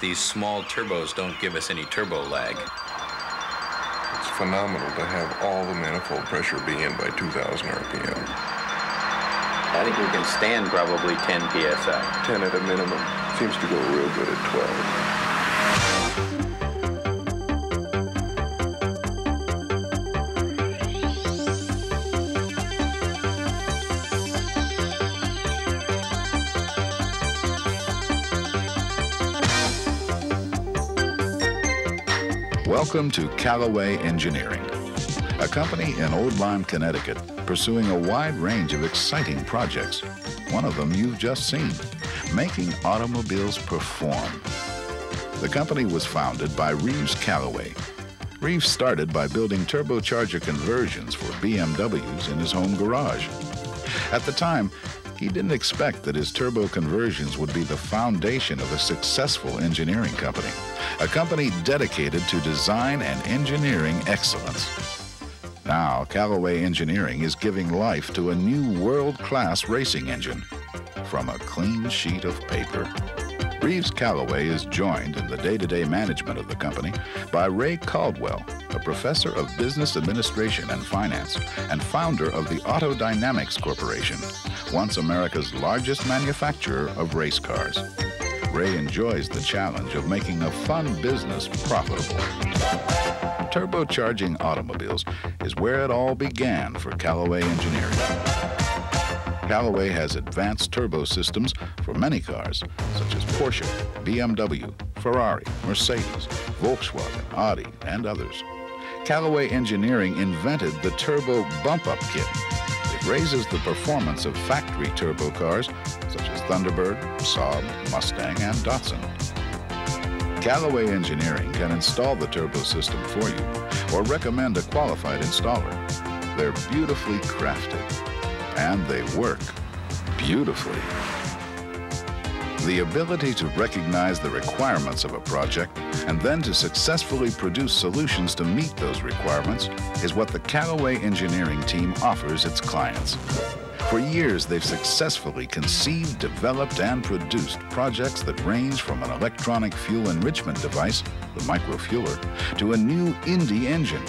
these small turbos don't give us any turbo lag. It's phenomenal to have all the manifold pressure be in by 2,000 RPM. I think we can stand probably 10 psi. 10 at a minimum. Seems to go real good at 12. Welcome to Callaway Engineering, a company in Old Lyme, Connecticut, pursuing a wide range of exciting projects. One of them you've just seen, making automobiles perform. The company was founded by Reeves Callaway. Reeves started by building turbocharger conversions for BMWs in his home garage. At the time, he didn't expect that his turbo conversions would be the foundation of a successful engineering company, a company dedicated to design and engineering excellence. Now, Callaway Engineering is giving life to a new world-class racing engine from a clean sheet of paper. Reeves Callaway is joined in the day-to-day management of the company by Ray Caldwell, a professor of business administration and finance and founder of the Auto Dynamics Corporation, once America's largest manufacturer of race cars. Ray enjoys the challenge of making a fun business profitable. Turbocharging automobiles is where it all began for Callaway Engineering. Callaway has advanced turbo systems for many cars, such as Porsche, BMW, Ferrari, Mercedes, Volkswagen, Audi, and others. Callaway Engineering invented the Turbo Bump Up Kit. Raises the performance of factory turbo cars, such as Thunderbird, Saab, Mustang, and Datsun. Callaway Engineering can install the turbo system for you or recommend a qualified installer. They're beautifully crafted and they work beautifully. The ability to recognize the requirements of a project and then to successfully produce solutions to meet those requirements is what the Callaway engineering team offers its clients. For years, they've successfully conceived, developed, and produced projects that range from an electronic fuel enrichment device, the microfueler, to a new Indy engine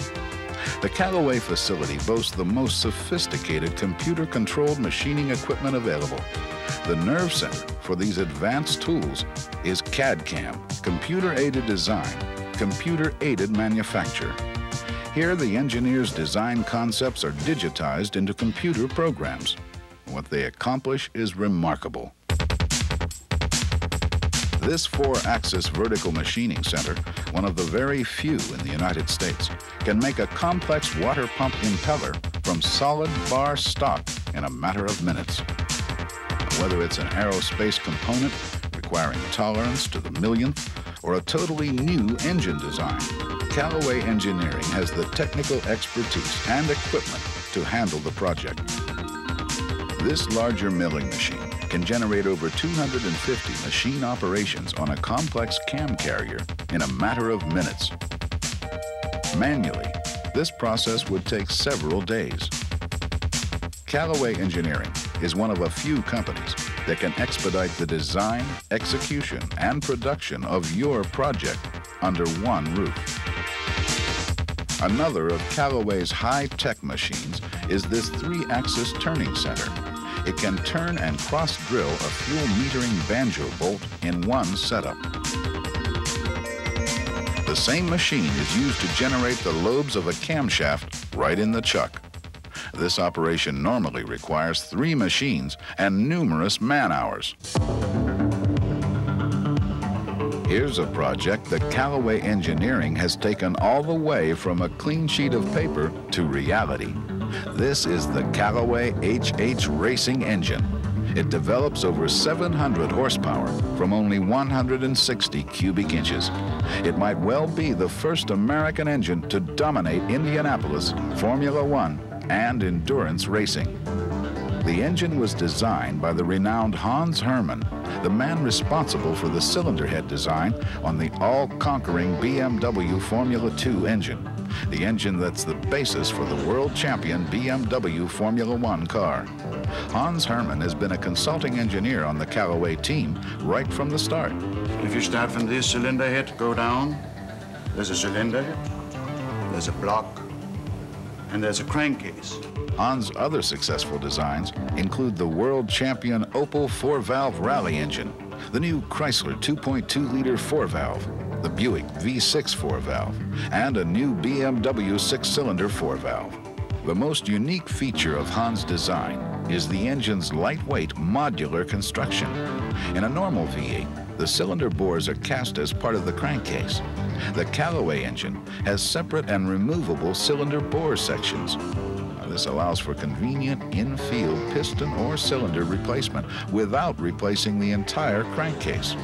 the Callaway facility boasts the most sophisticated computer-controlled machining equipment available. The nerve center for these advanced tools is CAD-CAM, Computer-Aided Design, Computer-Aided Manufacture. Here, the engineers' design concepts are digitized into computer programs. What they accomplish is remarkable. This four-axis vertical machining center, one of the very few in the United States, can make a complex water pump impeller from solid bar stock in a matter of minutes. Whether it's an aerospace component requiring tolerance to the millionth or a totally new engine design, Callaway Engineering has the technical expertise and equipment to handle the project. This larger milling machine can generate over 250 machine operations on a complex cam carrier in a matter of minutes. Manually, this process would take several days. Callaway Engineering is one of a few companies that can expedite the design, execution, and production of your project under one roof. Another of Callaway's high-tech machines is this three-axis turning center it can turn and cross-drill a fuel metering banjo bolt in one setup. The same machine is used to generate the lobes of a camshaft right in the chuck. This operation normally requires three machines and numerous man-hours. Here's a project that Callaway Engineering has taken all the way from a clean sheet of paper to reality. This is the Callaway HH Racing engine. It develops over 700 horsepower from only 160 cubic inches. It might well be the first American engine to dominate Indianapolis, Formula One, and endurance racing. The engine was designed by the renowned Hans Hermann, the man responsible for the cylinder head design on the all-conquering BMW Formula 2 engine the engine that's the basis for the world champion BMW Formula One car. Hans Hermann has been a consulting engineer on the Callaway team right from the start. If you start from this cylinder head, go down, there's a cylinder head, there's a block, and there's a crankcase. Hans' other successful designs include the world champion Opel 4-valve rally engine, the new Chrysler 2.2-liter 4-valve, the Buick V6 4-valve, and a new BMW 6-cylinder 4-valve. The most unique feature of Hans' design is the engine's lightweight modular construction. In a normal V8, the cylinder bores are cast as part of the crankcase. The Callaway engine has separate and removable cylinder bore sections. This allows for convenient in-field piston or cylinder replacement without replacing the entire crankcase.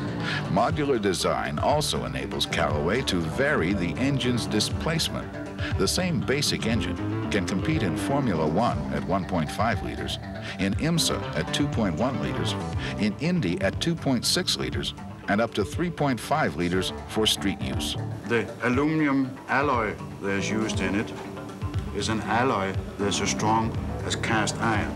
Modular design also enables Callaway to vary the engine's displacement. The same basic engine can compete in Formula One at 1.5 liters, in IMSA at 2.1 liters, in Indy at 2.6 liters, and up to 3.5 liters for street use. The aluminum alloy that's used in it is an alloy that's as strong as cast iron.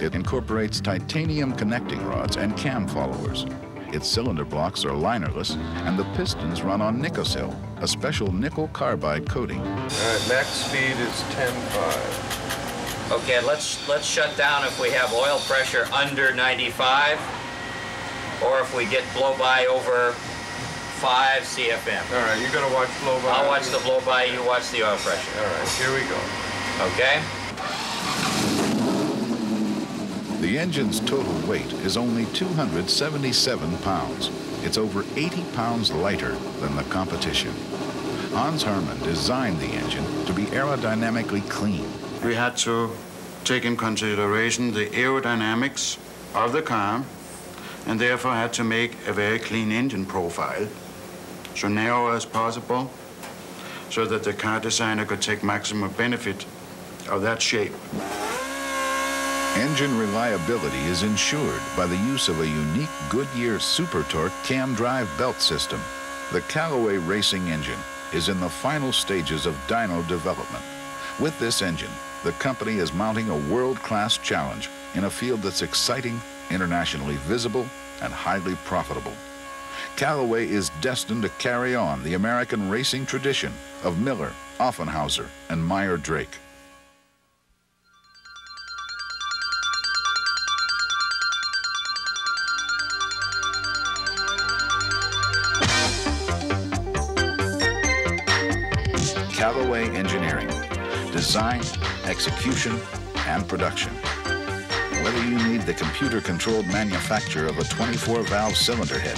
It incorporates titanium connecting rods and cam followers. Its cylinder blocks are linerless, and the pistons run on Nikasil, a special nickel carbide coating. All right, max speed is 10.5. Okay, let's let's shut down if we have oil pressure under 95, or if we get blow by over 5 CFM. All right, you're gonna watch blow by. I'll watch the blow by, you watch the oil pressure. All right, here we go. Okay? The engine's total weight is only 277 pounds. It's over 80 pounds lighter than the competition. Hans Hermann designed the engine to be aerodynamically clean. We had to take in consideration the aerodynamics of the car and therefore had to make a very clean engine profile so narrow as possible, so that the car designer could take maximum benefit of that shape. Engine reliability is ensured by the use of a unique Goodyear Super Torque cam drive belt system. The Callaway racing engine is in the final stages of dyno development. With this engine, the company is mounting a world-class challenge in a field that's exciting, internationally visible, and highly profitable. Callaway is destined to carry on the American racing tradition of Miller, Offenhauser, and Meyer Drake. Callaway Engineering. Design, execution, and production. Whether you need the computer-controlled manufacture of a 24-valve cylinder head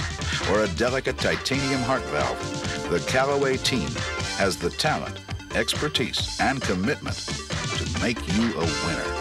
or a delicate titanium heart valve, the Callaway team has the talent, expertise, and commitment to make you a winner.